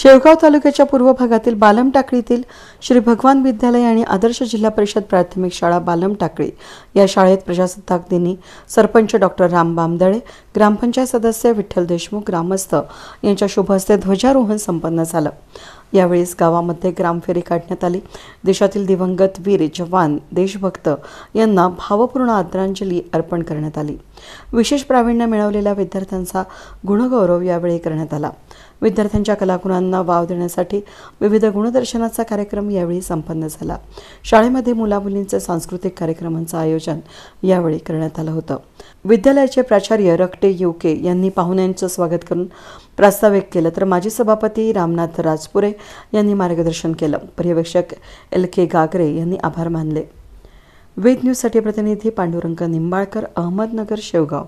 शेवगाव तालुक्याच्या पूर्व भागातील बालम टाकळीतील श्री भगवान विद्यालय आणि आदर्श जिल्हा परिषद प्राथमिक शाळा बालम टाकळी या शाळेत प्रजासत्ताक दिनी सरपंच डॉक्टर राम बामदळे ग्रामपंचायत सदस्य विठ्ठल देशमुख ग्रामस्थ यांच्या शुभहस्ते ध्वजारोहण संपन्न झालं. यावेळेस गावामध्ये ग्रामफेरी काढण्यात आली. देशातील दिवंगत वीर जवान देशभक्त यांना भावपूर्ण आदरांजली अर्पण करण्यात आली. विशेष प्रावीण्य मिळवलेल्या विद्यार्थ्यांचा गुणगौरव यावेळी करण्यात आला. विद्यार्थ्यांच्या कलागुणांना वाव देण्यासाठी विविध गुणदर्शनाचा कार्यक्रम यावेळी संपन्न झाला. शाळेमध्ये मुलामुलींचे सांस्कृतिक कार्यक्रमांचं आयोजन यावेळी करण्यात आलं होतं. विद्यालयाचे प्राचार्य रकटे युके यांनी पाहुण्यांचं स्वागत करून प्रास्ताविक केलं तर माजी सभापती रामनाथ राजपुरे यांनी मार्गदर्शन केलं. पर्यवेक्षक एल के गागरे यांनी आभार मानले. वेद न्यूजसाठी प्रतिनिधी पांडुरंग निंबाळकर अहमदनगर शेवगाव.